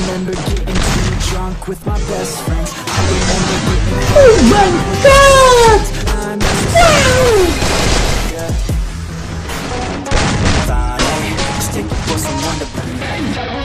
remember getting too drunk with my best friend. I remember getting Oh my god! No! Finally, for someone to blame.